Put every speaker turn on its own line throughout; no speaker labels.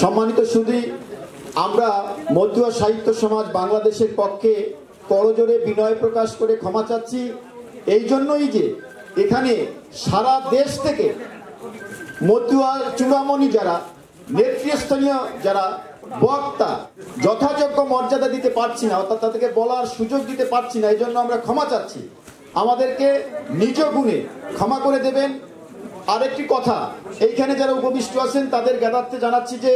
সম্মানিত সুদী আমরা মতুয়া সাহিত্য সমাজ বাংলাদেশের পক্ষে করজোরে বিনয় প্রকাশ করে ক্ষমা চাচ্ছি। এই জন্যই যে এখানে সারা দেশ থেকে মতুয়া চূড়ামণি যারা, নেতৃস্থানীয় যারা, বক্তা, যথাযোগ্য মর্যাদা দিতে পারছি না, অর্থাৎ তাদেরকে বলার সুযোগ দিতে পারছি না, এই জন্য আমরা ক্ষমা চাচ্ছি। আমাদেরকে নিজ গুণে ক্ষমা করে দেবেন। আরেকটি কথা, এইখানে যারা উপবিষ্ট আছেন তাদের জ্ঞাতার্থে জানাচ্ছি যে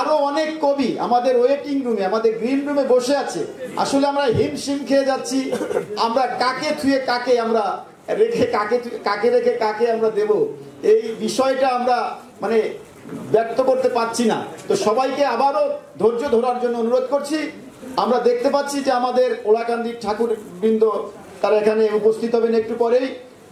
আরও অনেক কবি আমাদের ওয়েটিং রুমে আমাদের গ্রিন রুমে বসে আছে। আসলে আমরা হিমশিম খেয়ে যাচ্ছি, আমরা কাকে থুয়ে কাকে আমরা রেখে কাকে কাকে রেখে কাকে আমরা দেব, এই বিষয়টা আমরা মানে ব্যক্ত করতে পারছি না। তো সবাইকে আবারও ধৈর্য ধরার জন্য অনুরোধ করছি। আমরা দেখতে পাচ্ছি যে আমাদের ওলাকান্দির ঠাকুর বৃন্দ তারা এখানে উপস্থিত হবেন একটু পরেই।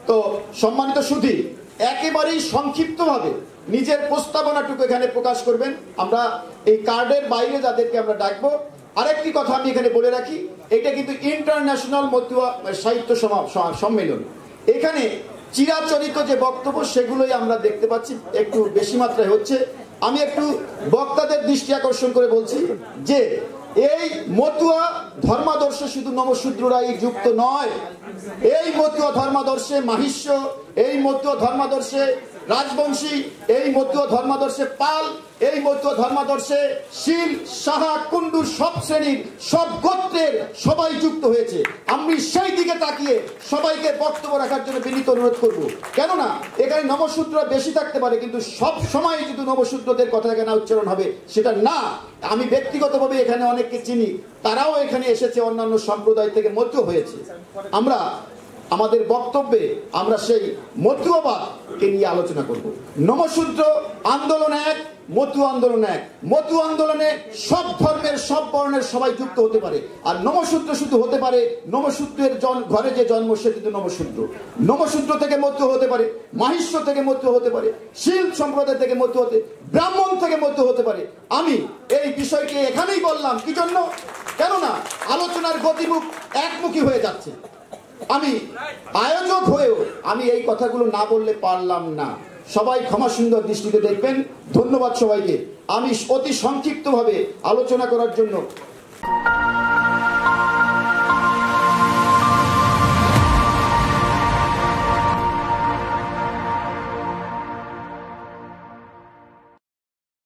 তো সম্মানিত সুধী একেবারেই সংক্ষিপ্তভাবে নিজের প্রস্তাবনাটুকু এখানে প্রকাশ করবেন। আমরা এই কার্ডের বাইরে যাদেরকে আমরা ডাকবো, আরেকটি কথা আমি এখানে বলে রাখি, এটা কিন্তু ইন্টারন্যাশনাল মতুয়া সাহিত্য সমা- সম্মেলন। এখানে চিরাচরিত যে বক্তব্য সেগুলোই আমরা দেখতে পাচ্ছি, একটু বেশি মাত্রায় হচ্ছে। আমি একটু বক্তাদের দৃষ্টি আকর্ষণ করে বলছি যে এই মতুয়া ধর্মাদর্শে শুধু নবশূদ্ররাই যুক্ত নয়। এই মতুয়া ধর্মাদর্শে মাহিষ্য এই মতুয়া ধর্মাদর্শে রাজবংশী এই মধ্য ধর্মাদর্শে পাল, এই মধ্য ধর্মাদর্শে শীল, সাহা, কুণ্ডুর সব শ্রেণির সব গোত্রের সবাই যুক্ত হয়েছে। আমি সেই দিকে তাকিয়ে সবাইকে বক্তব্য রাখার জন্য বিনীত অনুরোধ করব। কেননা, এখানে নবসূত্র বেশি থাকতে পারে, কিন্তু সব সময় যদি নবসূত্রদের কথা এখানে উচ্চারণ হবে, সেটা না। আমি ব্যক্তিগতভাবে এখানে অনেককে চিনি, তারাও এখানে এসেছে, অন্যান্য সম্প্রদায় থেকে মধ্য হয়েছে। আমরা আমাদের বক্তব্যে আমরা সেই মতুয়াবাদকে নিয়ে আলোচনা করব। নমশূদ্র আন্দোলন এক, মতু আন্দোলন এক। মতু আন্দোলনে সব ধর্মের, সব বর্ণের সবাই যুক্ত হতে পারে। আর নমশূদ্র শুধু হতে পারে নমশূদ্রের জন ঘরে যে জন্ম, সে কিন্তু নমশূদ্র নমশূদ্র থেকে মতু হতে পারে মাহিষ্য থেকে মতু হতে পারে, শিল সম্প্রদায় থেকে মতু হতে, ব্রাহ্মণ থেকে মতু হতে পারে। আমি এই বিষয়কে এখানেই বললাম। কি জন্য? কেননা আলোচনার গতিমুখ একমুখী হয়ে যাচ্ছে। আমি আয়োজক হয়েও আমি এই কথাগুলো না বললে পারলাম না। সবাই ক্ষমা সুন্দর দৃষ্টিতে দেখবেন। ধন্যবাদ সবাইকে। আমি অতি সংক্ষিপ্তভাবে আলোচনা করার জন্য